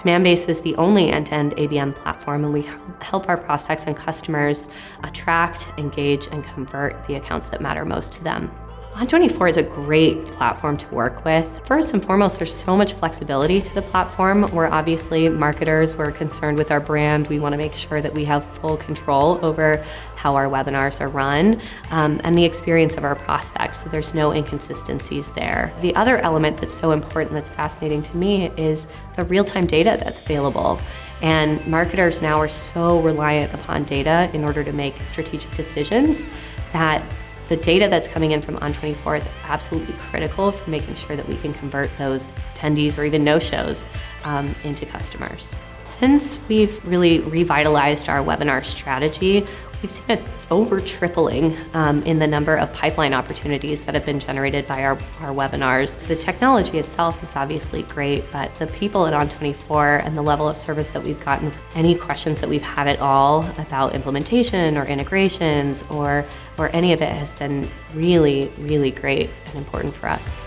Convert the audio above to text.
Demandbase is the only end-to-end ABM platform and we help our prospects and customers attract, engage, and convert the accounts that matter most to them. On24 is a great platform to work with. First and foremost, there's so much flexibility to the platform. We're obviously marketers, we're concerned with our brand. We want to make sure that we have full control over how our webinars are run um, and the experience of our prospects, so there's no inconsistencies there. The other element that's so important that's fascinating to me is the real-time data that's available. And marketers now are so reliant upon data in order to make strategic decisions that the data that's coming in from On24 is absolutely critical for making sure that we can convert those attendees or even no-shows um, into customers. Since we've really revitalized our webinar strategy, We've seen an over tripling um, in the number of pipeline opportunities that have been generated by our, our webinars. The technology itself is obviously great, but the people at On24 and the level of service that we've gotten, any questions that we've had at all about implementation or integrations or, or any of it has been really, really great and important for us.